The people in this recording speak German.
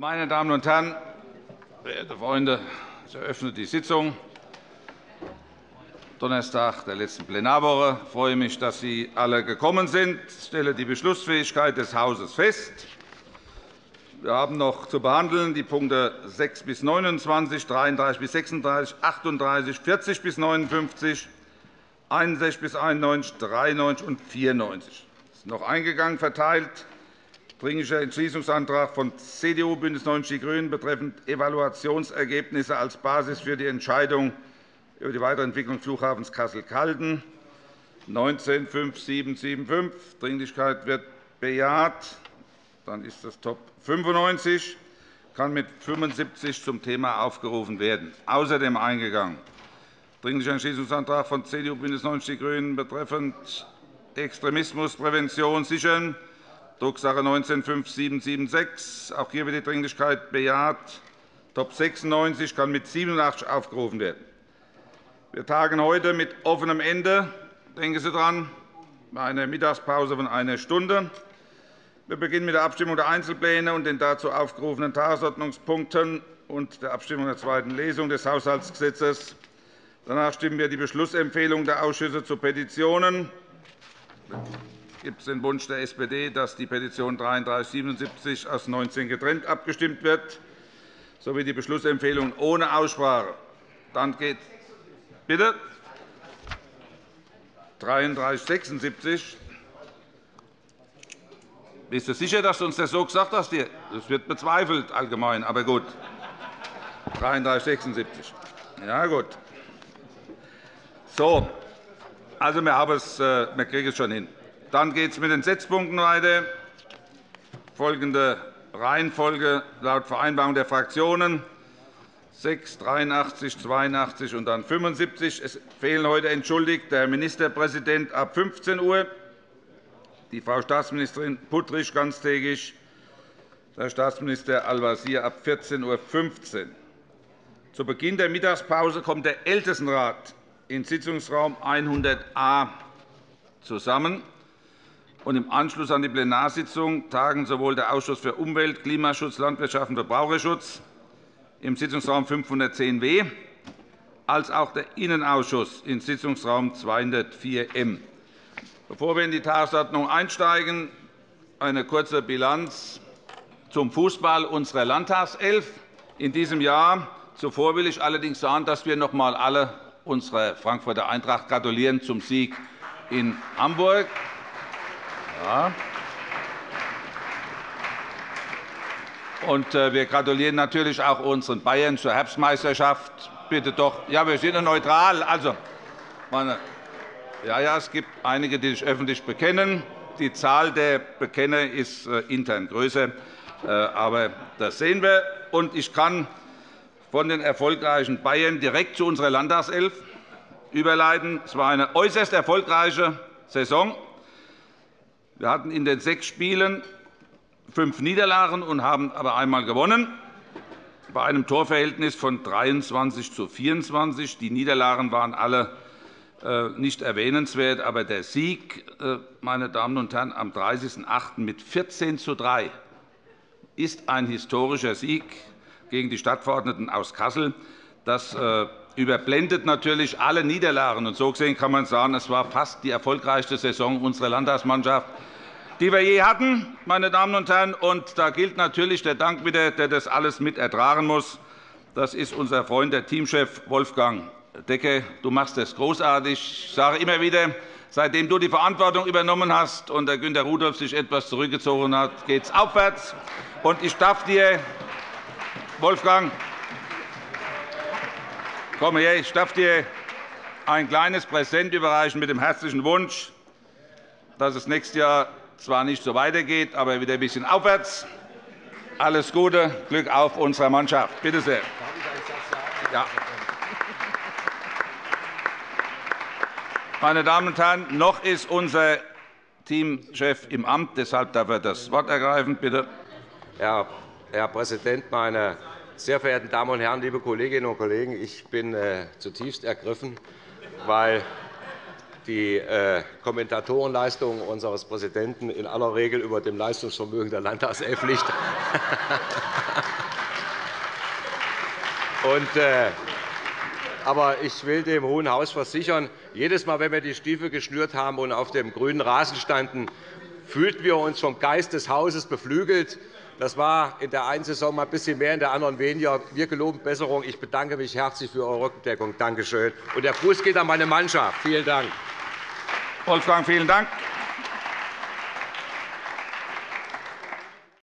Meine Damen und Herren, verehrte Freunde, ich eröffne die Sitzung. Donnerstag der letzten Plenarwoche. Ich freue mich, dass Sie alle gekommen sind. Ich stelle die Beschlussfähigkeit des Hauses fest. Wir haben noch zu behandeln die Punkte 6 bis 29, 33 bis 36, 38, 40 bis 59, 61 bis 91, 93 und 94. Das ist noch eingegangen verteilt. Dringlicher Entschließungsantrag von CDU, BÜNDNIS 90 die GRÜNEN betreffend Evaluationsergebnisse als Basis für die Entscheidung über die Weiterentwicklung des Flughafens Kassel-Calden 19.5775. Dringlichkeit wird bejaht. Dann ist das Top 95 kann mit 75 zum Thema aufgerufen werden. Außerdem eingegangen Dringlicher Entschließungsantrag von CDU, BÜNDNIS 90 die GRÜNEN betreffend Extremismusprävention sichern, Drucksache 19-5776. Auch hier wird die Dringlichkeit bejaht. Top 96 kann mit 87 aufgerufen werden. Wir tagen heute mit offenem Ende. Denken Sie daran, eine Mittagspause von einer Stunde. Wir beginnen mit der Abstimmung der Einzelpläne und den dazu aufgerufenen Tagesordnungspunkten und der Abstimmung der zweiten Lesung des Haushaltsgesetzes Danach stimmen wir die Beschlussempfehlung der Ausschüsse zu Petitionen. Gibt es den Wunsch der SPD, dass die Petition 3377 aus 19 getrennt abgestimmt wird, sowie die Beschlussempfehlung ohne Aussprache? Dann geht bitte 3376. Bist du sicher, dass du uns das so gesagt hast? Das wird bezweifelt allgemein, aber gut. 3376. Ja, gut. So, also wir, haben es, äh, wir kriegen es schon hin. Dann geht es mit den Setzpunkten weiter. Folgende Reihenfolge laut Vereinbarung der Fraktionen 6, 83, 82 und dann 75. Es fehlen heute entschuldigt der Ministerpräsident ab 15 Uhr, die Frau Staatsministerin Puttrich ganztägig, der Staatsminister Al-Wazir ab 14.15 Uhr. Zu Beginn der Mittagspause kommt der Ältestenrat in Sitzungsraum 100a zusammen. Und Im Anschluss an die Plenarsitzung tagen sowohl der Ausschuss für Umwelt, Klimaschutz, Landwirtschaft und Verbraucherschutz im Sitzungsraum 510w als auch der Innenausschuss in Sitzungsraum 204m. Bevor wir in die Tagesordnung einsteigen, eine kurze Bilanz zum Fußball unserer Landtagself in diesem Jahr. Zuvor will ich allerdings sagen, dass wir noch einmal alle unserer Frankfurter Eintracht gratulieren zum Sieg in Hamburg. Ja. Und äh, wir gratulieren natürlich auch unseren Bayern zur Herbstmeisterschaft. Bitte doch. Ja, wir sind neutral. Also, meine, ja, ja, es gibt einige, die sich öffentlich bekennen. Die Zahl der Bekenner ist äh, intern größer. Äh, aber das sehen wir. Und ich kann von den erfolgreichen Bayern direkt zu unserer Landtagself überleiten. Es war eine äußerst erfolgreiche Saison. Wir hatten in den sechs Spielen fünf Niederlagen und haben aber einmal gewonnen, bei einem Torverhältnis von 23 zu 24. Die Niederlagen waren alle äh, nicht erwähnenswert, aber der Sieg, äh, meine Damen und Herren, am 30.08. mit 14 zu 3 ist ein historischer Sieg gegen die Stadtverordneten aus Kassel. Das äh, überblendet natürlich alle Niederlagen. So gesehen kann man sagen, es war fast die erfolgreichste Saison unserer Landtagsmannschaft, die wir je hatten. Meine Damen und Herren. Und da gilt natürlich der Dank wieder, der das alles mit ertragen muss. Das ist unser Freund, der Teamchef Wolfgang Decke. Du machst das großartig. Ich sage immer wieder, seitdem du die Verantwortung übernommen hast und der Günter Rudolph sich etwas zurückgezogen hat, geht es aufwärts. Und ich darf dir Wolfgang, komm her, ich darf dir ein kleines Präsent überreichen mit dem herzlichen Wunsch, dass es nächstes Jahr zwar nicht so weitergeht, aber wieder ein bisschen aufwärts. Alles Gute, Glück auf unserer Mannschaft. Bitte sehr. Ja. Meine Damen und Herren, noch ist unser Teamchef im Amt. Deshalb darf er das Wort ergreifen. Bitte. Herr Präsident, meine sehr verehrten Damen und Herren, liebe Kolleginnen und Kollegen! Ich bin äh, zutiefst ergriffen, weil die äh, Kommentatorenleistungen unseres Präsidenten in aller Regel über dem Leistungsvermögen der Landtagself liegt. Äh, aber ich will dem Hohen Haus versichern, jedes Mal, wenn wir die Stiefel geschnürt haben und auf dem grünen Rasen standen, fühlten wir uns vom Geist des Hauses beflügelt. Das war in der einen Saison mal ein bisschen mehr, in der anderen weniger. Wir geloben Besserung. Ich bedanke mich herzlich für eure Rückendeckung. Danke schön. Und der Gruß geht an meine Mannschaft. Vielen Dank. Wolfgang, vielen Dank.